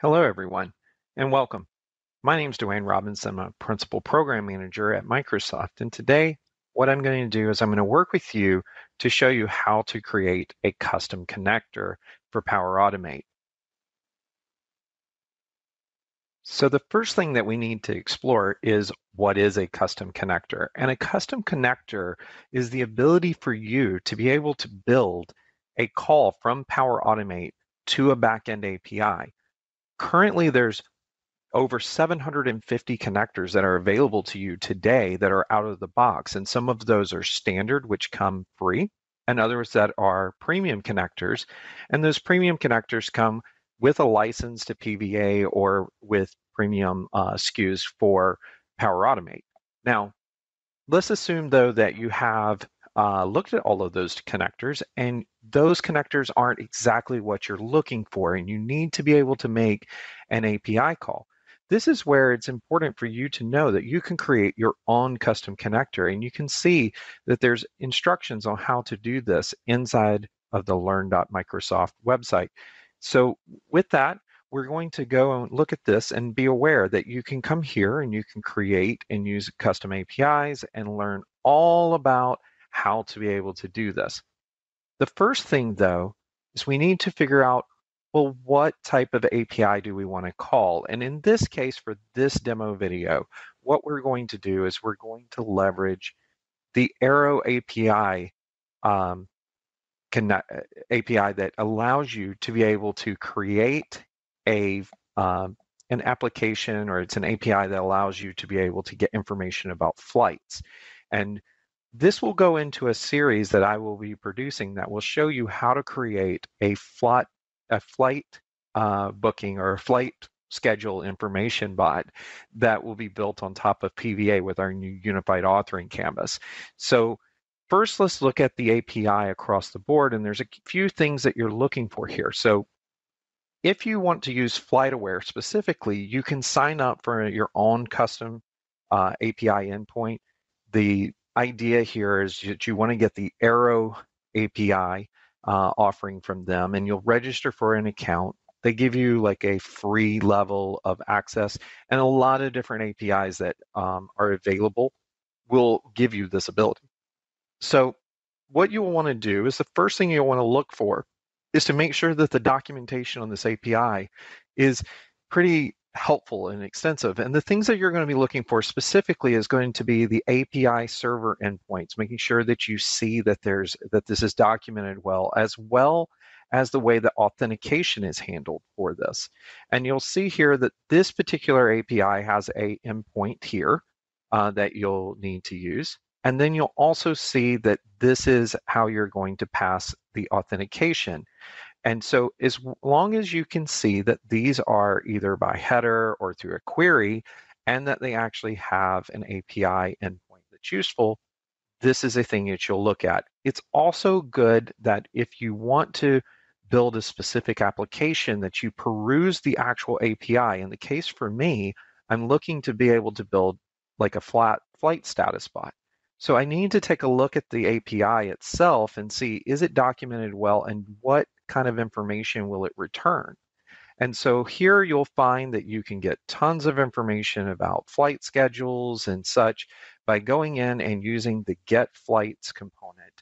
Hello, everyone, and welcome. My name is Dewain Robinson. I'm a Principal Program Manager at Microsoft. And today, what I'm going to do is I'm going to work with you to show you how to create a custom connector for Power Automate. So the first thing that we need to explore is what is a custom connector? And a custom connector is the ability for you to be able to build a call from Power Automate to a backend API currently there's over 750 connectors that are available to you today that are out of the box. And some of those are standard, which come free, and others that are premium connectors. And those premium connectors come with a license to PVA or with premium uh, SKUs for Power Automate. Now, let's assume though that you have uh, looked at all of those connectors and those connectors aren't exactly what you're looking for and you need to be able to make an API call. This is where it's important for you to know that you can create your own custom connector and you can see that there's instructions on how to do this inside of the learn.microsoft website. So with that, we're going to go and look at this and be aware that you can come here and you can create and use custom APIs and learn all about how to be able to do this. The first thing though is we need to figure out, well, what type of API do we want to call? And in this case, for this demo video, what we're going to do is we're going to leverage the AeroAPI um, connect, API that allows you to be able to create a um, an application or it's an API that allows you to be able to get information about flights. And this will go into a series that I will be producing that will show you how to create a flight, a flight uh, booking or a flight schedule information bot that will be built on top of PVA with our new unified authoring canvas. So first, let's look at the API across the board, and there's a few things that you're looking for here. So if you want to use FlightAware specifically, you can sign up for your own custom uh, API endpoint. The idea here is that you want to get the Arrow API uh, offering from them, and you'll register for an account. They give you like a free level of access, and a lot of different APIs that um, are available will give you this ability. So, what you will want to do is the first thing you'll want to look for is to make sure that the documentation on this API is pretty helpful and extensive. And the things that you're going to be looking for specifically is going to be the API server endpoints, making sure that you see that there's that this is documented well, as well as the way that authentication is handled for this. And you'll see here that this particular API has a endpoint here uh, that you'll need to use. And then you'll also see that this is how you're going to pass the authentication. And so as long as you can see that these are either by header or through a query, and that they actually have an API endpoint that's useful, this is a thing that you'll look at. It's also good that if you want to build a specific application that you peruse the actual API. In the case for me, I'm looking to be able to build like a flat flight status bot. So I need to take a look at the API itself and see, is it documented well and what kind of information will it return? And so here you'll find that you can get tons of information about flight schedules and such by going in and using the get flights component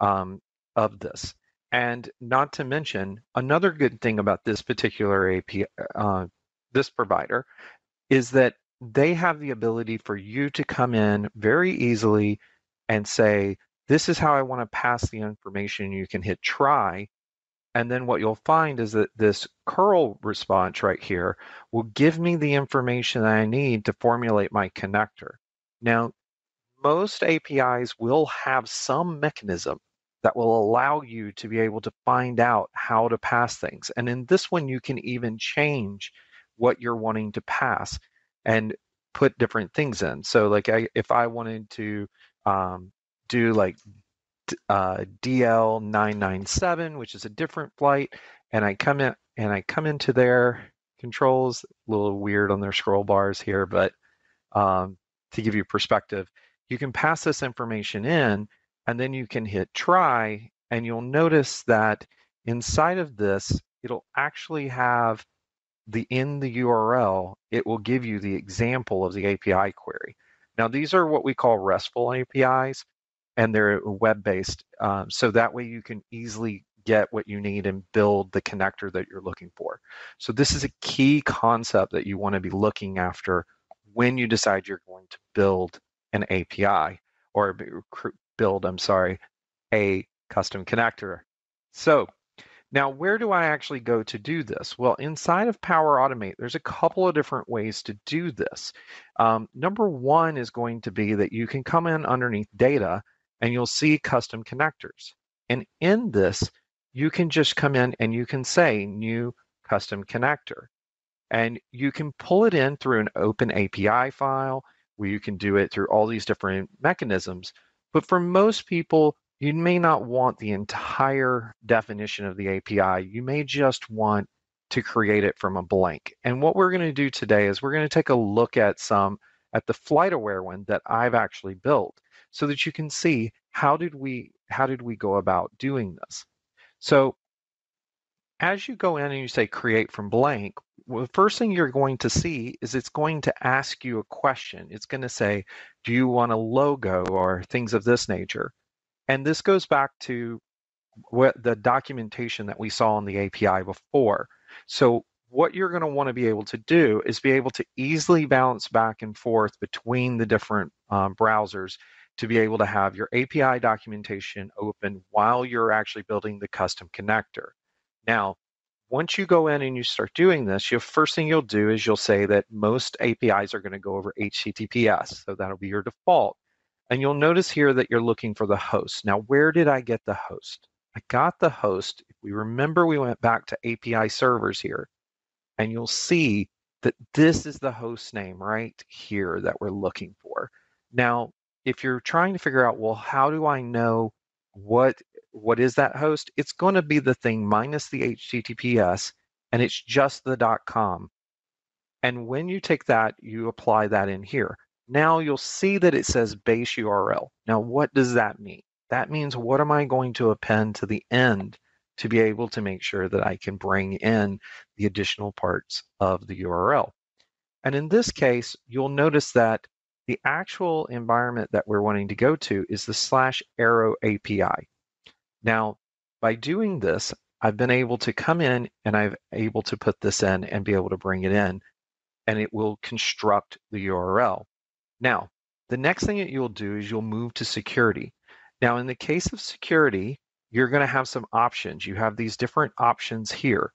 um, of this. And not to mention, another good thing about this particular API, uh, this provider, is that they have the ability for you to come in very easily and say, this is how I want to pass the information. You can hit try and then what you'll find is that this curl response right here will give me the information that I need to formulate my connector. Now, most APIs will have some mechanism that will allow you to be able to find out how to pass things. And in this one, you can even change what you're wanting to pass and put different things in. So like I, if I wanted to um, do like uh, DL997, which is a different flight, and I come in and I come into their controls. A little weird on their scroll bars here, but um, to give you perspective, you can pass this information in, and then you can hit try, and you'll notice that inside of this, it'll actually have the in the URL, it will give you the example of the API query. Now, these are what we call RESTful APIs, and they're web-based. Um, so that way you can easily get what you need and build the connector that you're looking for. So this is a key concept that you want to be looking after when you decide you're going to build an API or build, I'm sorry, a custom connector. So now, where do I actually go to do this? Well, inside of Power Automate, there's a couple of different ways to do this. Um, number one is going to be that you can come in underneath data and you'll see custom connectors. And in this, you can just come in and you can say new custom connector. And you can pull it in through an open API file where you can do it through all these different mechanisms. But for most people, you may not want the entire definition of the API. You may just want to create it from a blank. And what we're going to do today is we're going to take a look at some at the FlightAware one that I've actually built so that you can see how did we how did we go about doing this. So as you go in and you say create from blank, well, the first thing you're going to see is it's going to ask you a question. It's going to say, do you want a logo or things of this nature? And this goes back to what the documentation that we saw on the API before. So what you're going to want to be able to do is be able to easily bounce back and forth between the different um, browsers to be able to have your API documentation open while you're actually building the custom connector. Now, once you go in and you start doing this, your first thing you'll do is you'll say that most APIs are going to go over HTTPS. So that'll be your default. And you'll notice here that you're looking for the host. Now, where did I get the host? I got the host. If we remember, we went back to API servers here, and you'll see that this is the host name right here that we're looking for. Now, if you're trying to figure out, well, how do I know what what is that host? It's going to be the thing minus the HTTPS, and it's just the .com. And when you take that, you apply that in here. Now you'll see that it says base URL. Now, what does that mean? That means what am I going to append to the end to be able to make sure that I can bring in the additional parts of the URL. And in this case, you'll notice that the actual environment that we're wanting to go to is the slash AeroAPI. Now, by doing this, I've been able to come in and I've able to put this in and be able to bring it in and it will construct the URL. Now, the next thing that you'll do is you'll move to security. Now, in the case of security, you're going to have some options. You have these different options here.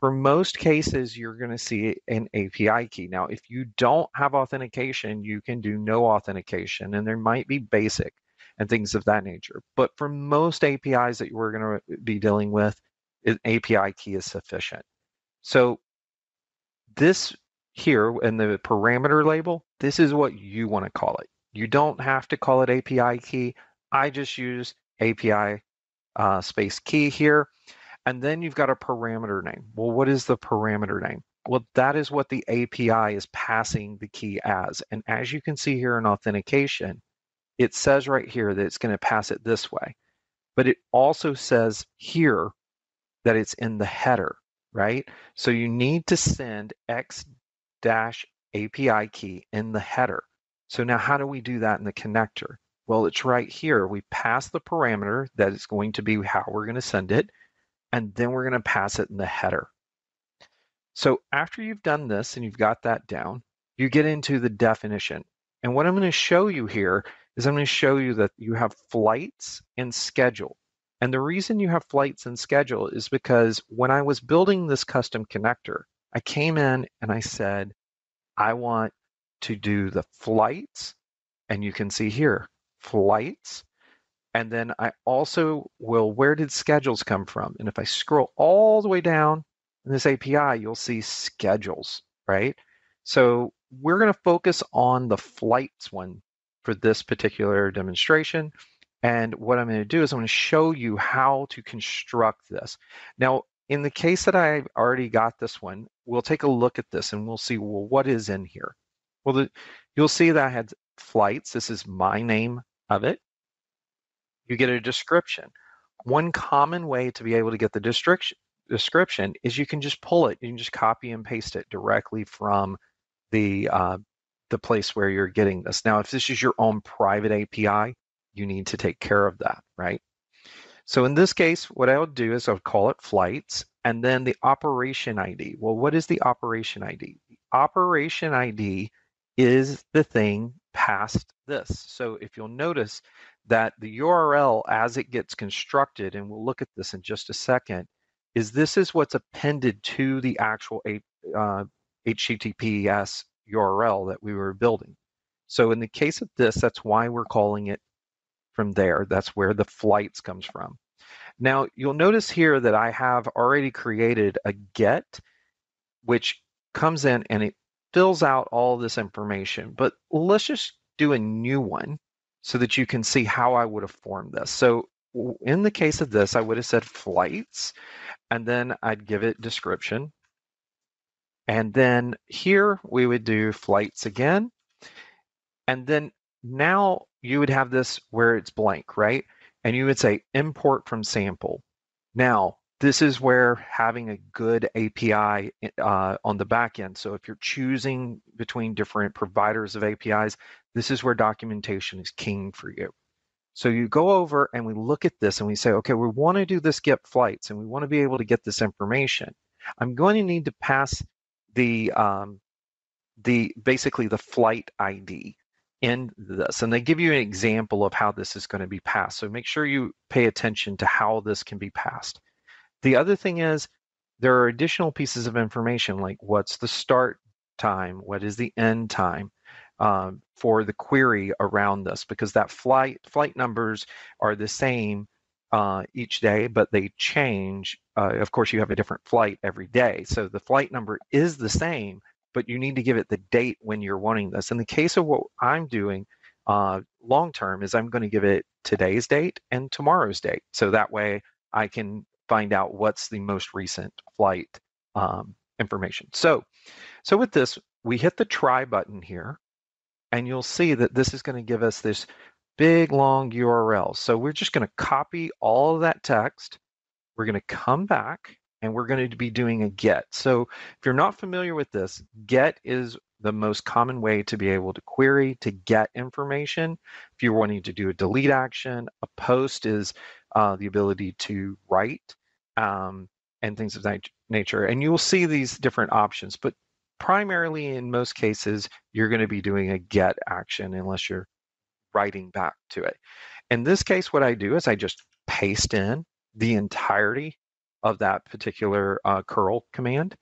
For most cases, you're going to see an API key. Now, if you don't have authentication, you can do no authentication, and there might be basic and things of that nature. But for most APIs that we're going to be dealing with, an API key is sufficient. So this here in the parameter label, this is what you want to call it. You don't have to call it API key. I just use API uh, space key here. And then you've got a parameter name. Well, what is the parameter name? Well, that is what the API is passing the key as. And as you can see here in authentication, it says right here that it's going to pass it this way. But it also says here that it's in the header, right? So you need to send X dash API key in the header. So now how do we do that in the connector? Well, it's right here. We pass the parameter that is going to be how we're going to send it, and then we're going to pass it in the header. So after you've done this and you've got that down, you get into the definition. And what I'm going to show you here is I'm going to show you that you have flights and schedule. And the reason you have flights and schedule is because when I was building this custom connector, I came in and I said, I want to do the flights. And you can see here, flights. And then I also will, where did schedules come from? And if I scroll all the way down in this API, you'll see schedules, right? So we're going to focus on the flights one for this particular demonstration. And what I'm going to do is I'm going to show you how to construct this. Now, in the case that I've already got this one, we'll take a look at this and we'll see, well, what is in here? Well, the, you'll see that I had flights. This is my name of it. You get a description. One common way to be able to get the description description is you can just pull it. You can just copy and paste it directly from the uh, the place where you're getting this. Now, if this is your own private API, you need to take care of that, right? So in this case, what I would do is I would call it flights and then the operation ID. Well, what is the operation ID? The operation ID is the thing past this. So if you'll notice that the URL as it gets constructed, and we'll look at this in just a second, is this is what's appended to the actual uh, HTTPS URL that we were building. So in the case of this, that's why we're calling it from there. That's where the flights comes from. Now you'll notice here that I have already created a get, which comes in and it fills out all this information. But let's just do a new one so that you can see how I would have formed this. So in the case of this, I would have said flights, and then I'd give it description. And then here we would do flights again. And then now you would have this where it's blank, right? And you would say import from sample. Now, this is where having a good API uh, on the back end. So if you're choosing between different providers of APIs, this is where documentation is king for you. So you go over and we look at this and we say, okay, we want to do this get flights and we want to be able to get this information. I'm going to need to pass the um, the basically the flight ID in this, and they give you an example of how this is going to be passed. So make sure you pay attention to how this can be passed. The other thing is there are additional pieces of information like what's the start time, what is the end time, um, for the query around this because that flight flight numbers are the same uh, each day, but they change. Uh, of course, you have a different flight every day, so the flight number is the same, but you need to give it the date when you're wanting this. In the case of what I'm doing uh, long term, is I'm going to give it today's date and tomorrow's date, so that way I can find out what's the most recent flight um, information. So, so with this, we hit the try button here and you'll see that this is going to give us this big long URL. So we're just going to copy all of that text. We're going to come back and we're going to be doing a get. So if you're not familiar with this, get is the most common way to be able to query to get information. If you're wanting to do a delete action, a post is uh, the ability to write um, and things of that nature. And you will see these different options, but primarily in most cases, you're going to be doing a get action unless you're writing back to it. In this case, what I do is I just paste in the entirety of that particular uh, curl command.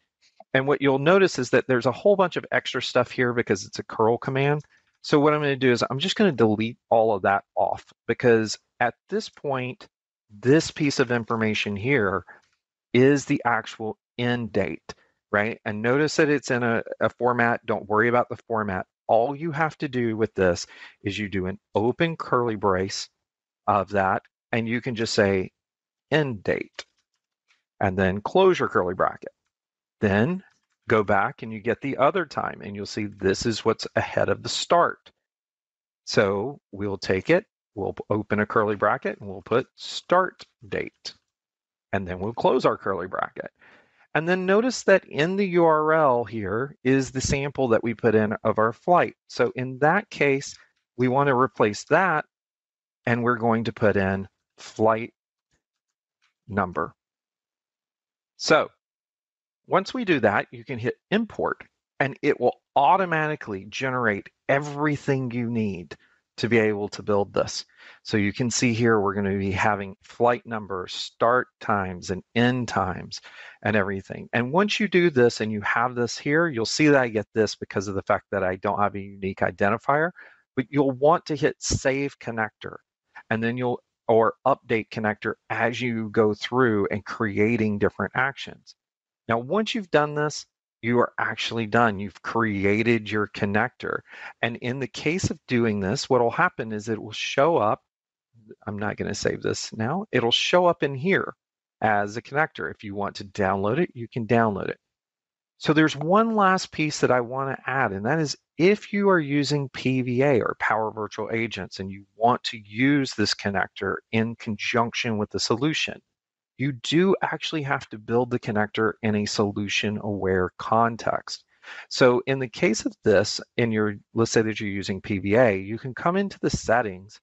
And what you'll notice is that there's a whole bunch of extra stuff here because it's a curl command. So what I'm going to do is I'm just going to delete all of that off because at this point, this piece of information here is the actual end date right? And notice that it's in a, a format. Don't worry about the format. All you have to do with this is you do an open curly brace of that, and you can just say end date, and then close your curly bracket. Then go back and you get the other time, and you'll see this is what's ahead of the start. So we'll take it, we'll open a curly bracket, and we'll put start date. And then we'll close our curly bracket. And then notice that in the URL here is the sample that we put in of our flight. So in that case, we want to replace that and we're going to put in flight number. So once we do that, you can hit import and it will automatically generate everything you need to be able to build this. So you can see here, we're going to be having flight numbers, start times, and end times, and everything. And once you do this and you have this here, you'll see that I get this because of the fact that I don't have a unique identifier, but you'll want to hit save connector, and then you'll, or update connector as you go through and creating different actions. Now, once you've done this, you are actually done. You've created your connector. And in the case of doing this, what will happen is it will show up. I'm not going to save this now. It'll show up in here as a connector. If you want to download it, you can download it. So there's one last piece that I want to add, and that is if you are using PVA or Power Virtual Agents and you want to use this connector in conjunction with the solution, you do actually have to build the connector in a solution aware context. So in the case of this, in your, let's say that you're using PVA, you can come into the settings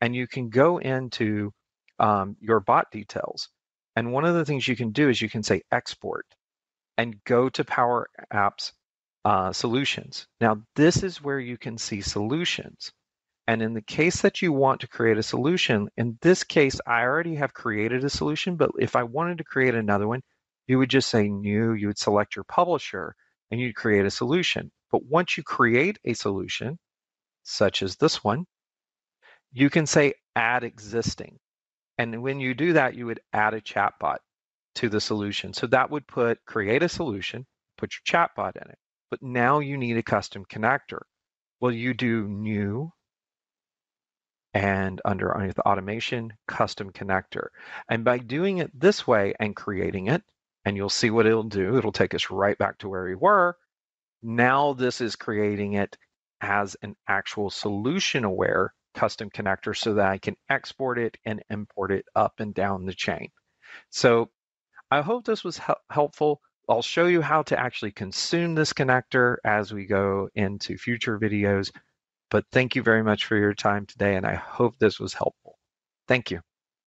and you can go into um, your bot details. And one of the things you can do is you can say export and go to Power Apps uh, Solutions. Now, this is where you can see solutions. And in the case that you want to create a solution, in this case, I already have created a solution, but if I wanted to create another one, you would just say new, you would select your publisher, and you'd create a solution. But once you create a solution, such as this one, you can say add existing. And when you do that, you would add a chatbot to the solution. So that would put create a solution, put your chatbot in it. But now you need a custom connector. Well, you do new and under underneath automation, custom connector. And by doing it this way and creating it, and you'll see what it'll do, it'll take us right back to where we were. Now this is creating it as an actual solution aware custom connector so that I can export it and import it up and down the chain. So I hope this was helpful. I'll show you how to actually consume this connector as we go into future videos. But thank you very much for your time today, and I hope this was helpful. Thank you.